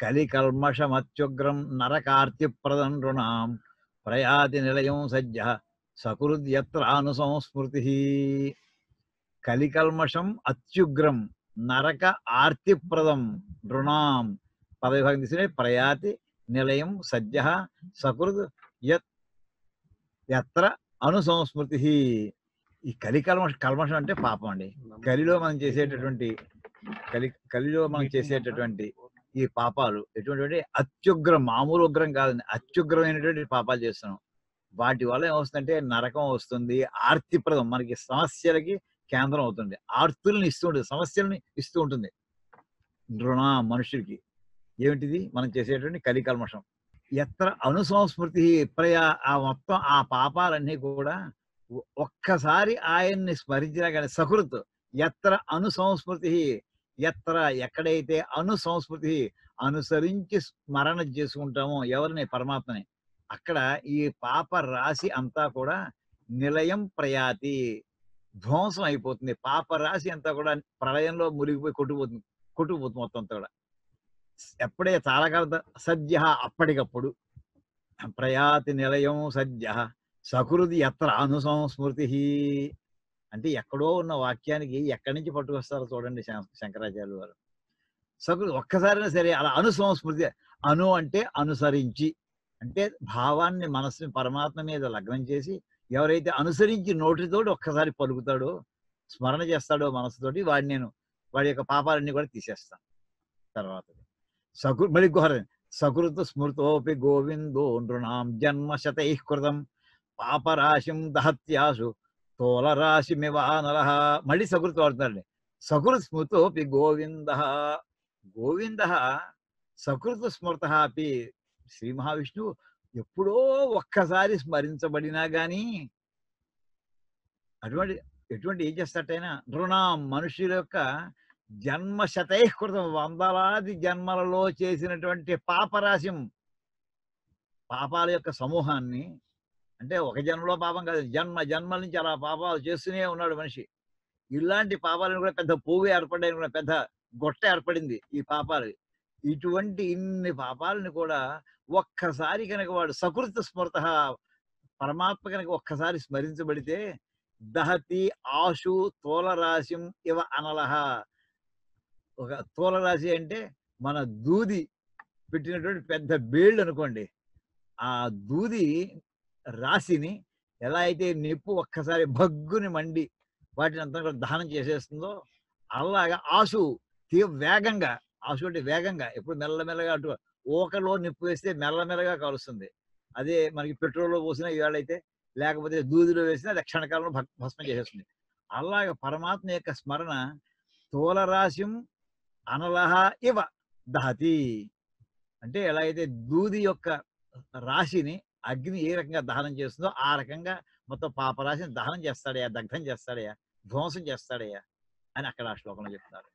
కలికల్మషమత్యుగ్రం నరకార్తిప్రదం నృణాం ప్రయాతి నిలయం సజ్జ సకృద్యత్ర అనుసంస్మృతి కలికల్మషం అత్యుగ్రం నరక ఆర్తిప్రదం నృణాం పదవిభాగం తీసుకునే ప్రయాతి నిలయం సజ్జ సకృద్ యత్ ఎత్ర అనుసంస్మృతి. ఈ కలి కల్మష కల్మషం అంటే పాపం అండి. కలిలో మనం చేసేటటువంటి కలి కలిలో మనం చేసేటటువంటి ఈ పాపాలు ఎటువంటి అత్యుగ్రం మామూలు ఉగ్రం కాదండి. అత్యుగ్రమైనటువంటి పాపాలు చేస్తున్నాం. వాటి వల్ల ఏమొస్తుందంటే నరకం వస్తుంది ఆర్తిప్రదం మనకి సమస్యలకి కేంద్రం అవుతుంది. ఆర్తుల్ని ఇస్తూ ఉంటుంది సమస్యల్ని ఇస్తూ ఉంటుంది. రుణ మనుషులకి. ఏమిటిది? మనం చేసేటువంటి కలికల్మషం. ఎత్ర అనుసంస్మృతి ప్రయా ఆ మొత్తం ఆ పాపాలన్నీ కూడా ఒక్కసారి ఆయన్ని స్మరించినా కానీ సకృత్. ఎత్ర అనుసంస్మృతి ఎత్ర ఎక్కడైతే అనుసంస్మృతి అనుసరించి స్మరణ చేసుకుంటామో ఎవరిని? పరమాత్మని. అక్కడ ఈ పాప రాశి అంతా కూడా నిలయం ప్రయాతి ధ్వంసం అయిపోతుంది. పాప రాశి అంతా కూడా ప్రళయంలో మునిగిపోయి కొట్టుకుపోతుంది కొట్టుకుపోతుంది మొత్తం అంతా కూడా. ఎప్పుడే చాలా సద్య అప్పటికప్పుడు ప్రయాతి నిలయం సద్య సకృతి ఎత్ర అనుసంస్మృతి అంటే ఎక్కడో ఉన్న వాక్యానికి ఎక్కడి నుంచి పట్టుకొస్తారో చూడండి శం- శంకరాచార్యులు వారు సకృతి ఒక్కసారైనా సరే అలా అనుసంస్మృతి అను అంటే అనుసరించి అంటే భావాన్ని మనసుని పరమాత్మ మీద లగ్నం చేసి ఎవరైతే అనుసరించి నోటితోటి ఒక్కసారి పలుకుతాడో స్మరణ చేస్తాడో మనసుతోటి వాడిని నేను వాడి యొక్క పాపాలన్నీ కూడా తీసేస్తాను తర్వాత సకు మళ్ళీ ఘోర సకృత స్మృతోపి గోవిందో నృణాం జన్మ శతైః కృతం పాపరాశిం దహత్యాసు తోలరాశిమివానల మళ్ళీ సకృతి వాడుతున్నారండి సకృత్ స్మృతోపి గోవింద. గోవింద సకృత స్మృత అపి. శ్రీ మహావిష్ణువు ఎప్పుడో ఒక్కసారి స్మరించబడినా గాని అటువంటి ఎటువంటి ఏం చేస్తాటైనా రుణం మనుషుల యొక్క జన్మ శతైకృతం వందలాది జన్మలలో చేసినటువంటి పాపరాశిం. పాపాల యొక్క సమూహాన్ని అంటే ఒక జన్మలో పాపం కాదు. జన్మ జన్మల నుంచి అలా పాపాలు చేస్తూనే ఉన్నాడు మనిషి. ఇలాంటి పాపాలను కూడా పెద్ద పువ్వు ఏర్పడని కూడా పెద్ద గొట్ట ఏర్పడింది ఈ పాపాలు ఇటువంటి ఇన్ని పాపాలను కూడా ఒక్కసారి కనుక వాడు సకృత స్మృత పరమాత్మ కనుక ఒక్కసారి స్మరించబడితే దహతి ఆశు తోలరాశిం ఇవ అనలహ. ఒక తోలరాశి అంటే మన దూది పెట్టినటువంటి పెద్ద బేళ్ళు అనుకోండి. ఆ దూది రాశిని ఎలా అయితే నిప్పు ఒక్కసారి భగ్గుని మండి వాటిని అంతా కూడా దహనం చేసేస్తుందో అలాగా ఆశు తీవ్ర వేగంగా ఆశు అంటే వేగంగా ఎప్పుడు మెల్లమెల్లగా అటు ఓకలో నిప్పు వేస్తే మెల్లమెల్లగా కలుస్తుంది. అదే మనకి పెట్రోల్లో పోసిన ఇవాళైతే లేకపోతే దూదిలో వేసినా అది క్షణకాలంలో భక్- భస్మం చేసేస్తుంది. అలాగ పరమాత్మ యొక్క స్మరణ తోలరాశిం అనలహ ఇవ దహతి. అంటే ఎలా అయితే దూది యొక్క రాశిని అగ్ని ఏ రకంగా దహనం చేస్తుందో ఆ రకంగా మొత్తం పాపరాశిని దహనం చేస్తాడయ్యా దగ్ధం చేస్తాడయ్యా ధ్వంసం చేస్తాడయ్యా అని అక్కడ ఆ శ్లోకంలో చెప్తున్నారు.